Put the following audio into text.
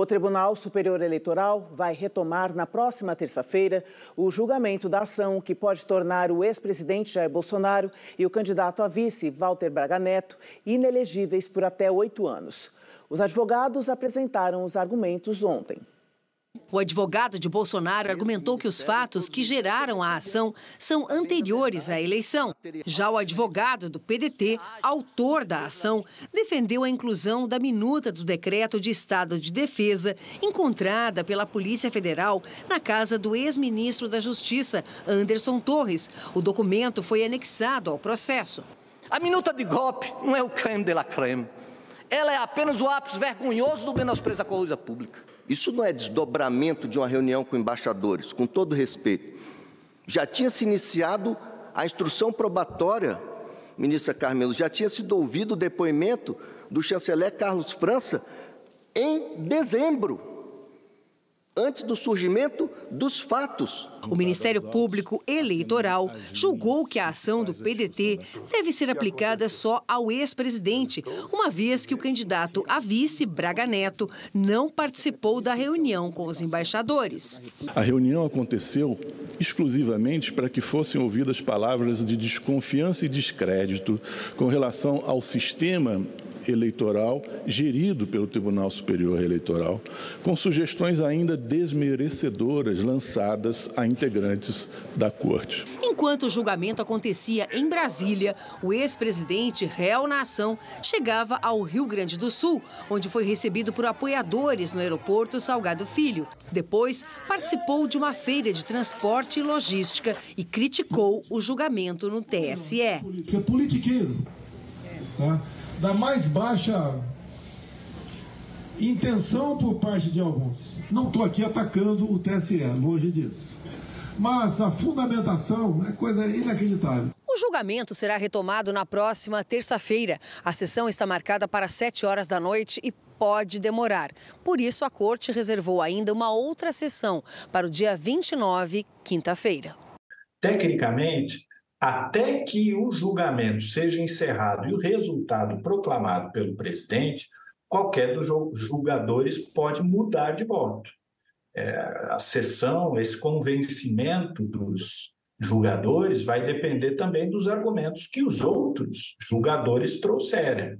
O Tribunal Superior Eleitoral vai retomar na próxima terça-feira o julgamento da ação que pode tornar o ex-presidente Jair Bolsonaro e o candidato a vice, Walter Braga Neto, inelegíveis por até oito anos. Os advogados apresentaram os argumentos ontem. O advogado de Bolsonaro argumentou que os fatos que geraram a ação são anteriores à eleição. Já o advogado do PDT, autor da ação, defendeu a inclusão da minuta do decreto de estado de defesa encontrada pela Polícia Federal na casa do ex-ministro da Justiça, Anderson Torres. O documento foi anexado ao processo. A minuta de golpe não é o creme de la creme. Ela é apenas o ápice vergonhoso do menosprezo à coisa pública. Isso não é desdobramento de uma reunião com embaixadores, com todo respeito. Já tinha se iniciado a instrução probatória, ministra Carmelo, já tinha sido ouvido o depoimento do chanceler Carlos França em dezembro antes do surgimento dos fatos. O Ministério Público Eleitoral julgou que a ação do PDT deve ser aplicada só ao ex-presidente, uma vez que o candidato a vice, Braga Neto, não participou da reunião com os embaixadores. A reunião aconteceu exclusivamente para que fossem ouvidas palavras de desconfiança e descrédito com relação ao sistema eleitoral gerido pelo Tribunal Superior Eleitoral, com sugestões ainda desmerecedoras lançadas a integrantes da Corte. Enquanto o julgamento acontecia em Brasília, o ex-presidente réu na ação chegava ao Rio Grande do Sul, onde foi recebido por apoiadores no aeroporto Salgado Filho. Depois, participou de uma feira de transporte e logística e criticou o julgamento no TSE. É politiqueiro. Tá? Da mais baixa intenção por parte de alguns. Não estou aqui atacando o TSE, longe disso. Mas a fundamentação é coisa inacreditável. O julgamento será retomado na próxima terça-feira. A sessão está marcada para 7 horas da noite e pode demorar. Por isso, a corte reservou ainda uma outra sessão para o dia 29, quinta-feira. Tecnicamente, até que o julgamento seja encerrado e o resultado proclamado pelo presidente, qualquer dos julgadores pode mudar de voto. É, a sessão, esse convencimento dos julgadores vai depender também dos argumentos que os outros julgadores trouxerem.